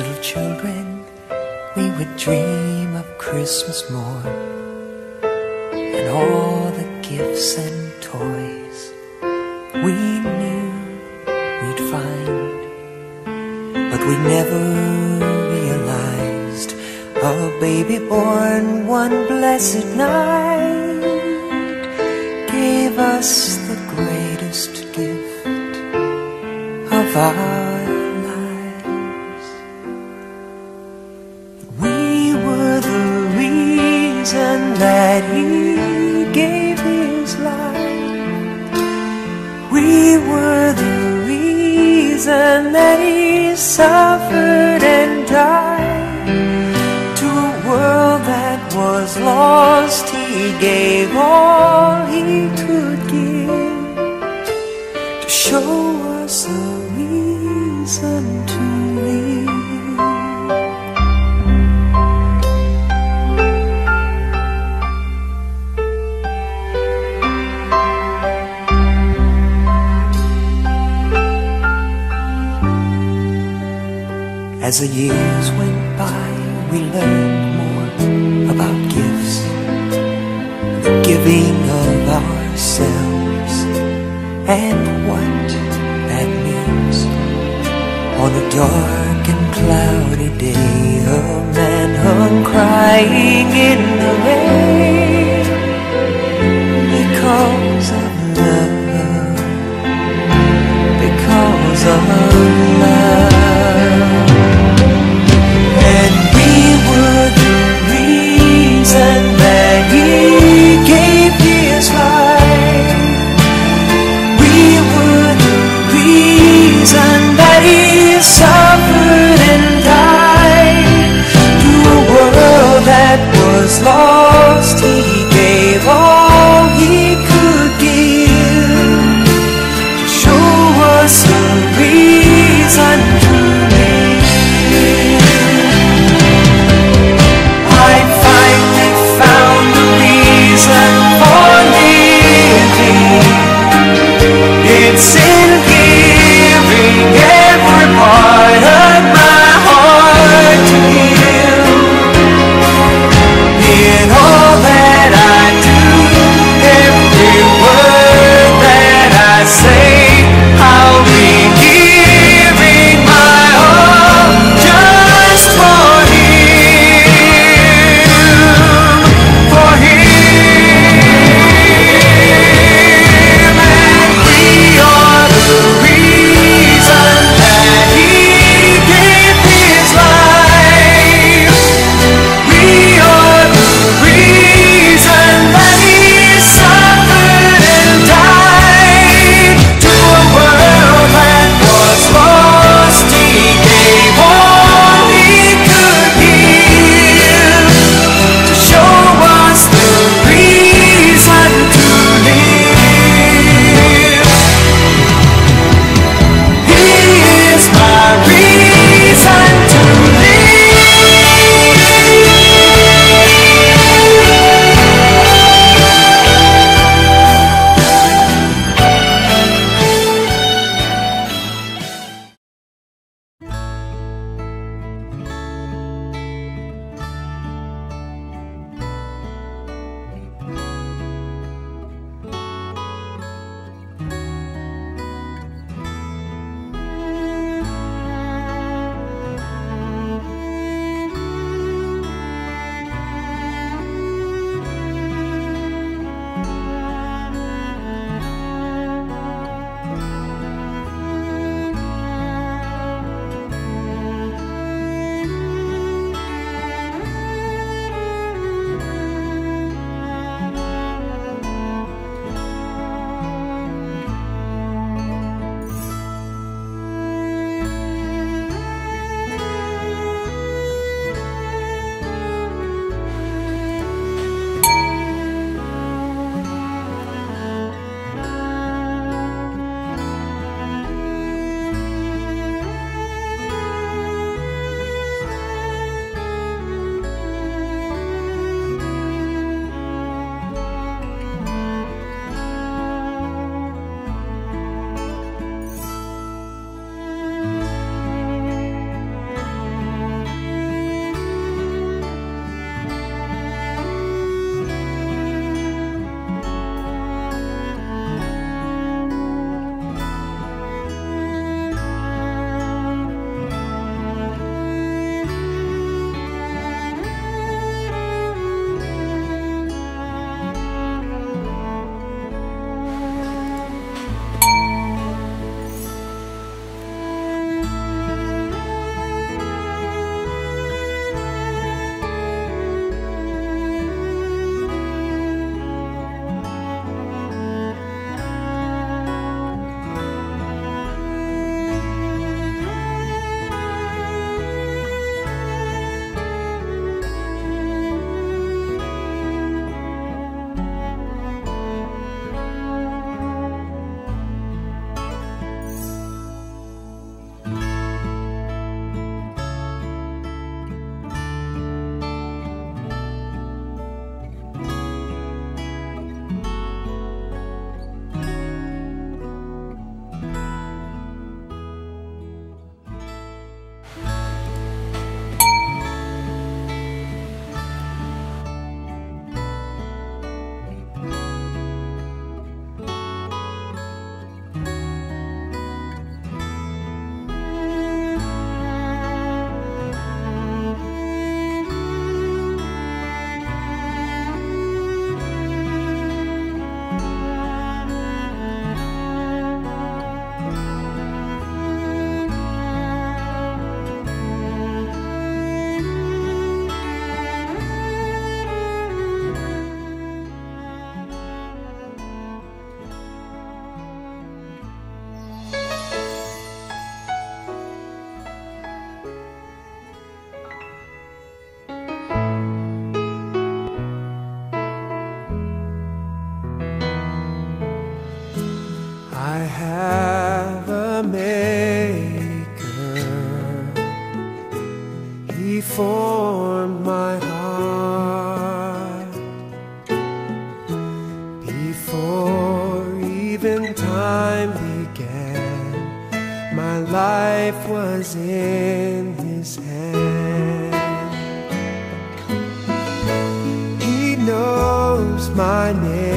little children, we would dream of Christmas morn and all the gifts and toys we knew we'd find. But we never realized a baby born one blessed night gave us the greatest gift of our that he gave his life. We were the reason that he suffered and died. To a world that was lost, he gave all he could give to show As the years went by, we learned more about gifts, the giving of ourselves, and what that means. On a dark and cloudy day, a man hung crying in the rain because of love, because of was in His hand. He knows my name.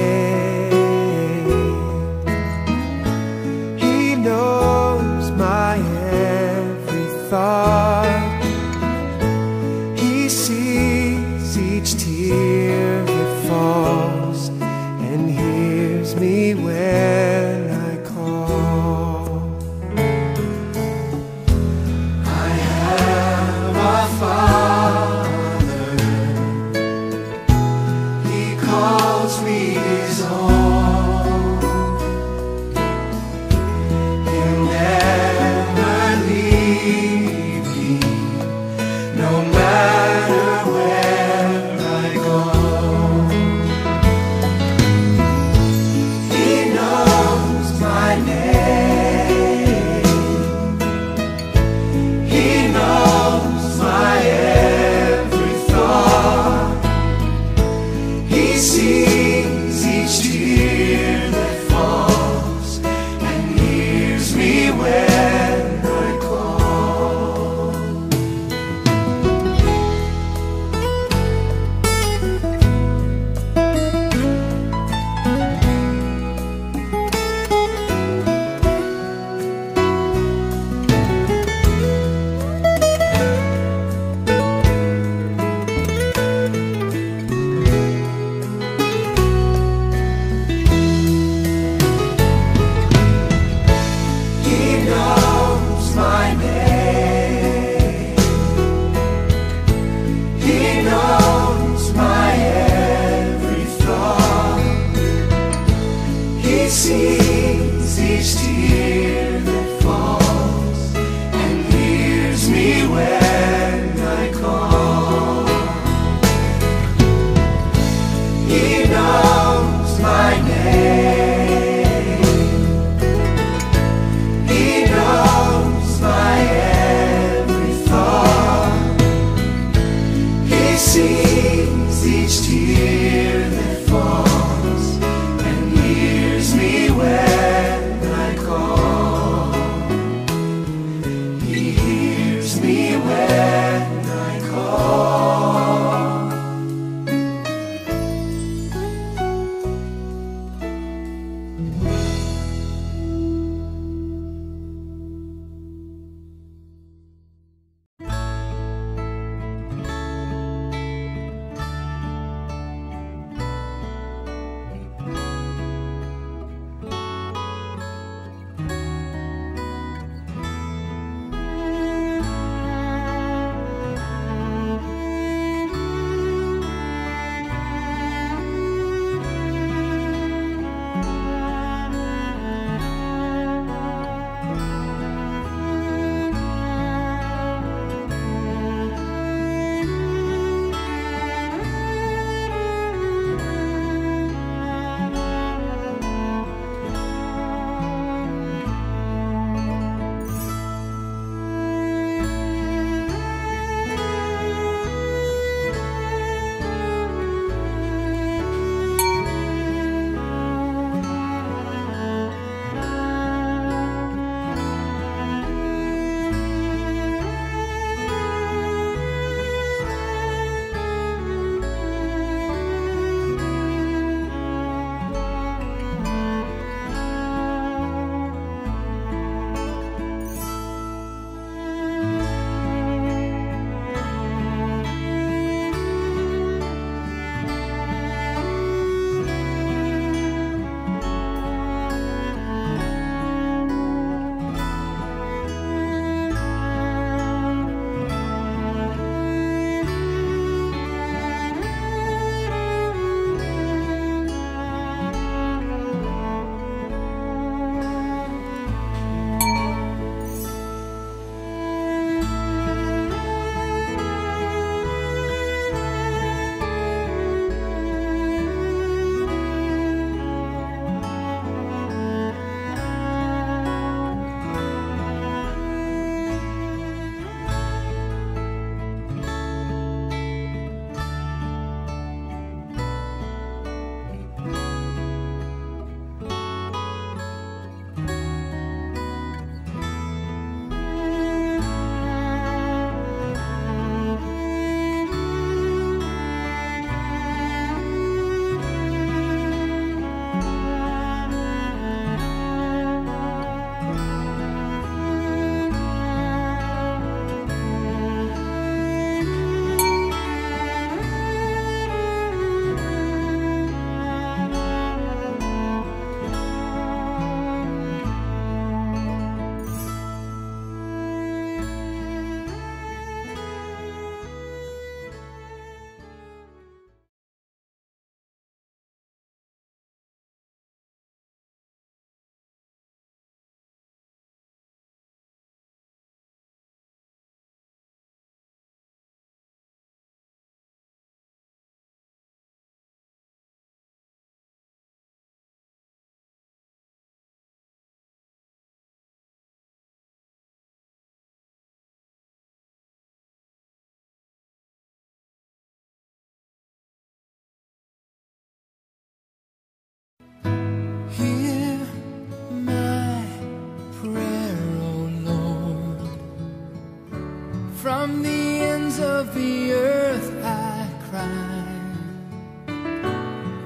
From the ends of the earth I cry.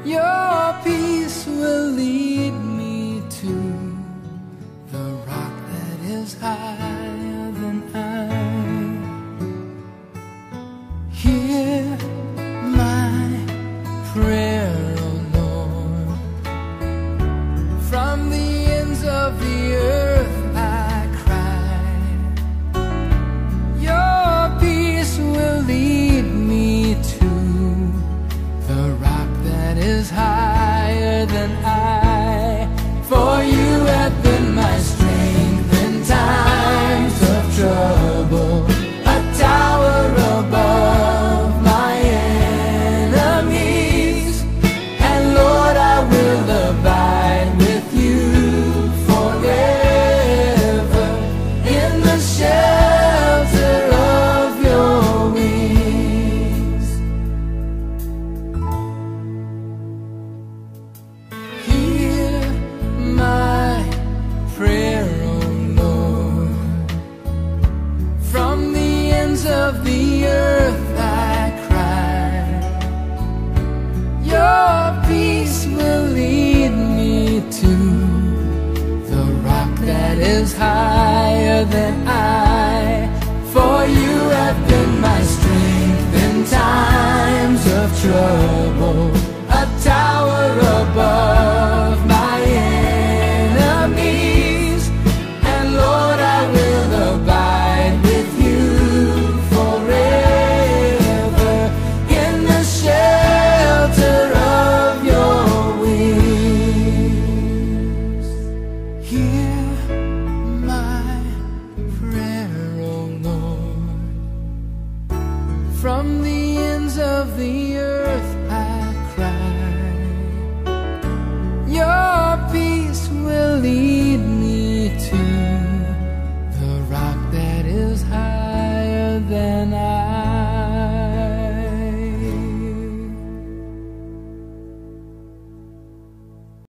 Your peace will lead me to the rock that is high.